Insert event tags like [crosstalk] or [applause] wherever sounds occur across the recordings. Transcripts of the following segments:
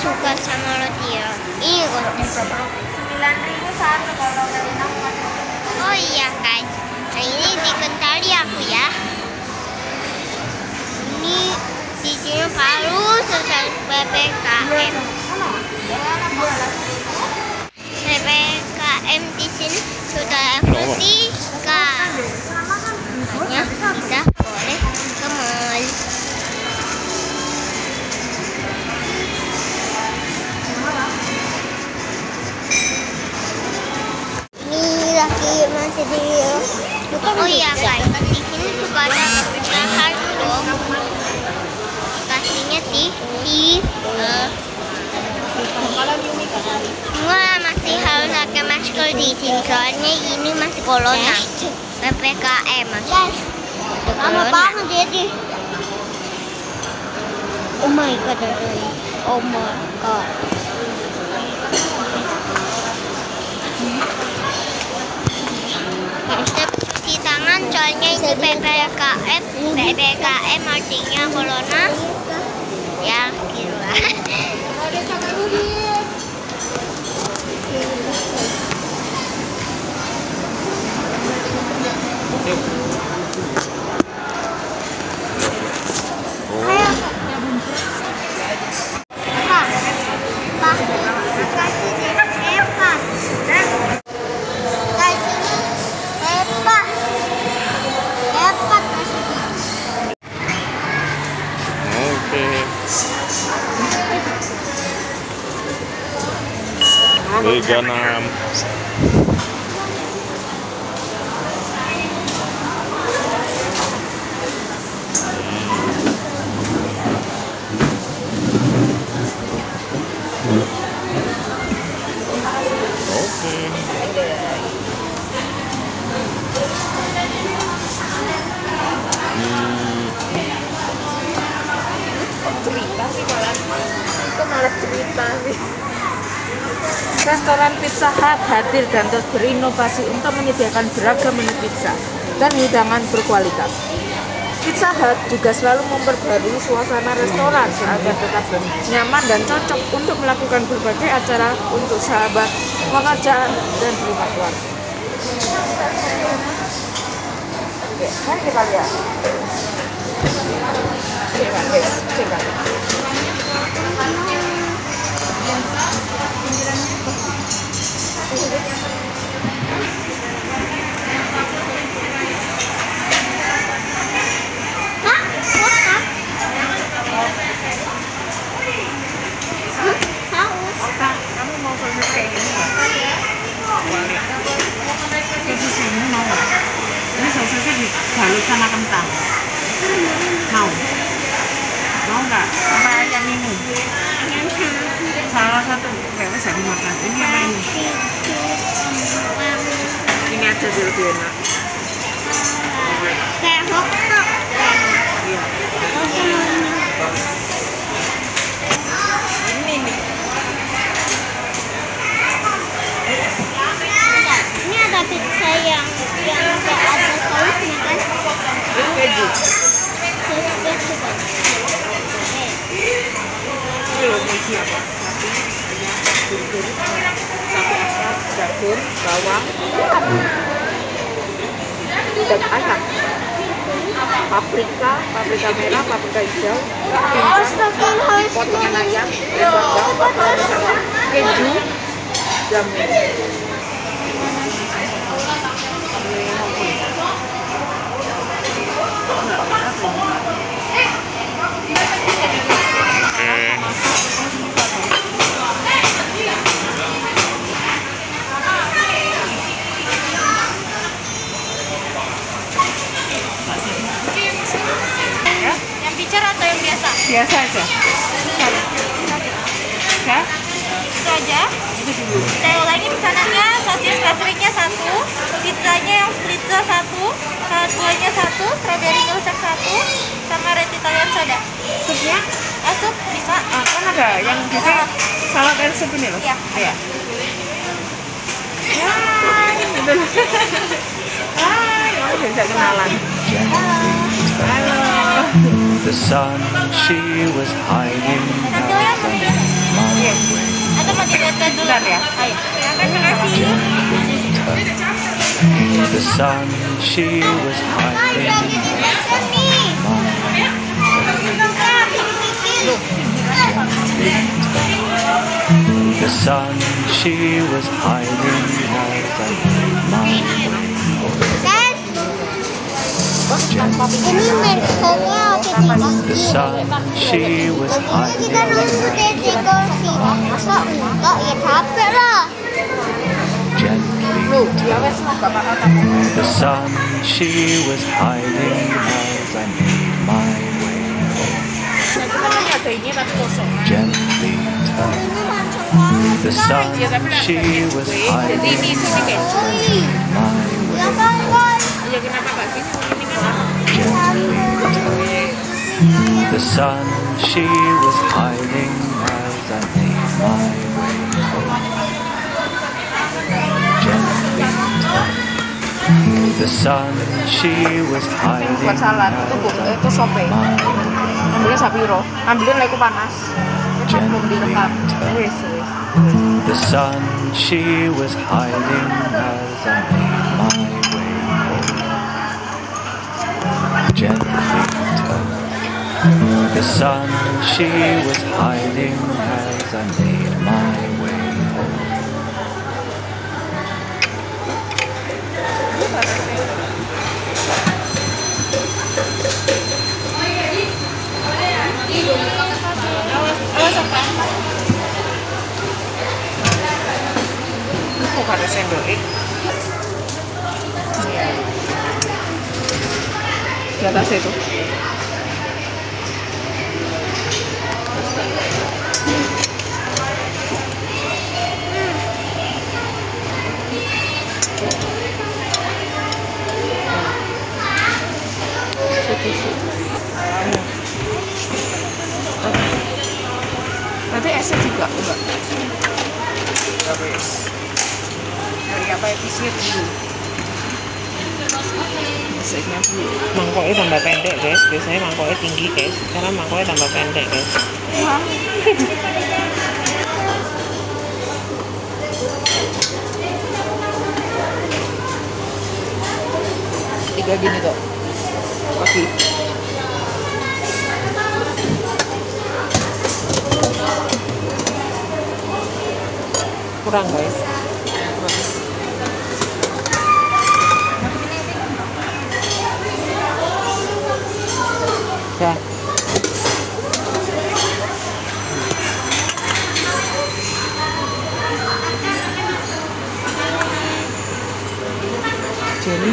suka sama roti ya. Ini roti. Oh iya kan. Nah ini dikentari aku ya. Ini di sini baru selesai ppkm. ppkm sini soalnya ini masih corona. PPKM masih. Lama banget jadi. Oh my god, Oh my god. Cuci tangan soalnya ini PPKM PPKM artinya corona ya gitu [laughs] Yeah. Restoran Pizza Hut hadir dan terus berinovasi untuk menyediakan beragam menu pizza dan hidangan berkualitas. Pizza Hut juga selalu memperbarui suasana restoran agar tetap nyaman dan cocok untuk melakukan berbagai acara untuk sahabat, pekerjaan, dan rumah keluarga. Oke, mari kita lihat. Dibalut sama kentang. Mau? Mau nggak? Apa yang ini? Salah satu. Wes aku makan. Ini apa ini? Ini aja sih lebih enak. Kayak hotdog. Iya. Ini nih. Ada. Ini ada pizza yang yang nggak ada sausnya kan? Ini keju. Saus keju kan? Eh, Ini loh dan ayam. Paprika, paprika merah, paprika hijau, Astagfirullah. potongan ayam, potongan sapi, keju, jamu. Soda. Supnya, Eh, sup bisa? ah, kan ada yang bisa salad air soup ini loh. Iya. Iya. Hai, gitu loh. Hai, kamu bisa kenalan. Halo. the sun, she was hiding out from my. Atau mau dilihat dulu? Bentar ya. Ayo. Terima kasih. The sun she was hiding. The sun she was hiding as I made my Ini merknya apa The sun she was hiding Kita nunggu as di kursi. Masa enggak ya capek lah. gently. Lu, ya wes lah bapak katamu. The sun she was hiding ada ini tapi kosong. Gently. The sun Ya tapi she was Jadi ini hiding sini kayak as I made my Ya way. kan guys. Kenapa nggak sini? Ini kan Gently. The sun she was hiding as I made my way. Gently turn. The sun she was hiding as I made my way. Ambilin sapiro. Ambilin leku panas. Itu belum direkam. Wes, wes. The sun she was hiding as I made my way home. Gently turn. The sun she was hiding as I made my way home. Sendok? Iya. Di atas itu. Nanti esnya juga enggak? Habis. Dari dulu? Mangkoknya tambah pendek guys biasanya mangkoknya tinggi guys sekarang mangkoknya tambah pendek guys Tiga gini tuh. Kaki. kurang guys ya jelly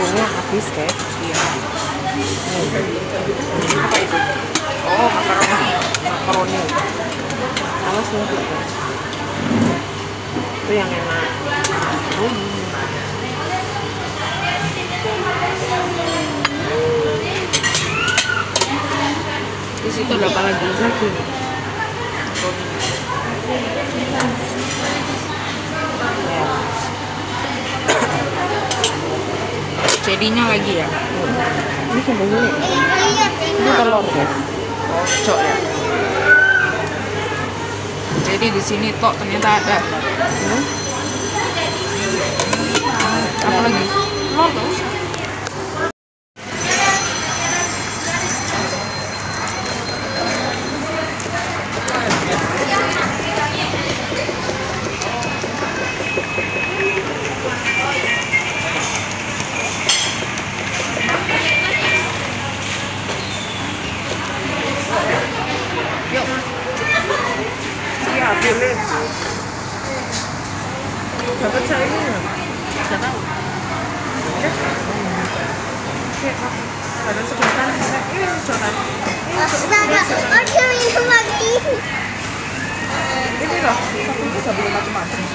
Bumbunya habis guys iya. Apa itu? Oh, makaroni. makaroni nanti guys itu yang enak Oh, Di situ ada apa lagi? lagi Jadinya lagi ya? ini sambal ini ini telur guys Cocok ya. Jadi di sini tok ternyata ada. Hmm? Apa lagi? Telur terus.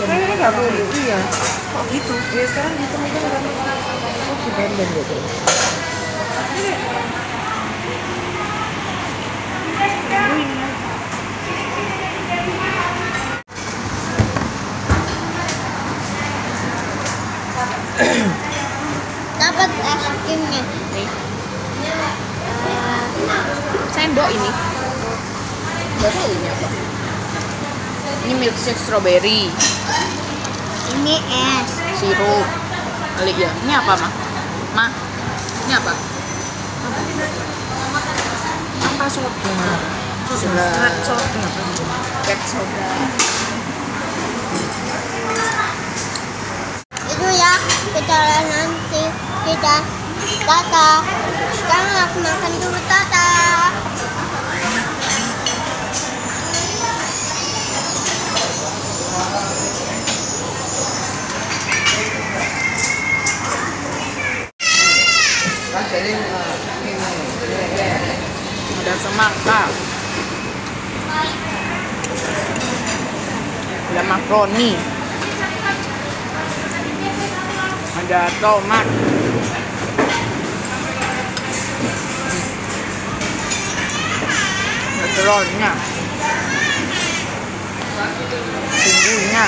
Macam-macam. Nah, ini gak boleh. Iya. Kok gitu? Ya sekarang gitu mungkin kan. Oh, dibanding gitu. Dapat es krimnya. Sendok ini. Baru ini apa? Ini milkshake strawberry, Ini es. sirup. Kali ya. Ini apa, Ma? Ma? Ini apa? Apa soda? Soda. soda. Soda. Itu ya, kita nanti. Kita tata. มักโรนี่ มันจะโตมากมันจะร้อนเนี่ยถึงดูเนี่ย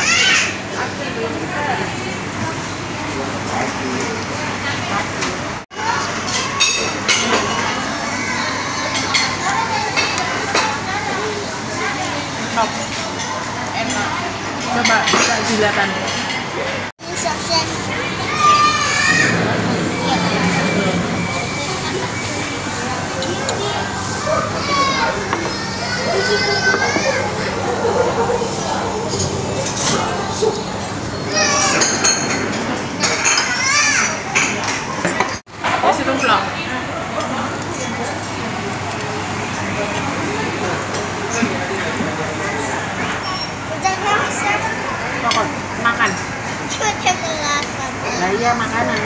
Coba bisa silakan. Ini sosis. Ya situ pulang. Udah masak. Pokok makan. Cuci gelasan. Nah iya makanan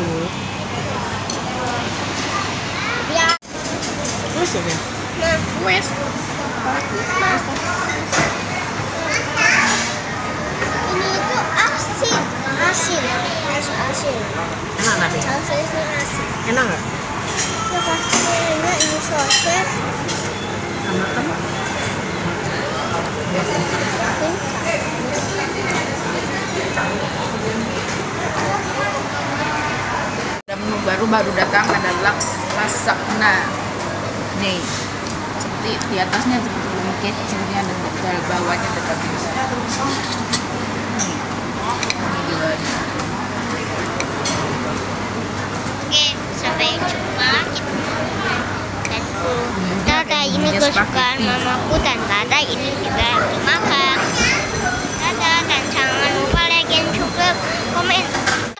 serasa itu. Biar. Terus ya? Nah, Wes. ini itu asin. Asin. Es asin. Enak tapi. Sosisnya asin. Enak nggak? Ya pastinya ini sosis. Sama teman. Ada menu baru datang ada laks lasagna. Nih, seperti di atasnya seperti ini kejunya dan di bawahnya tetap bisa. Oke, sampai jumpa. Dan ini kesukaan mamaku dan Tata ini juga dimakan.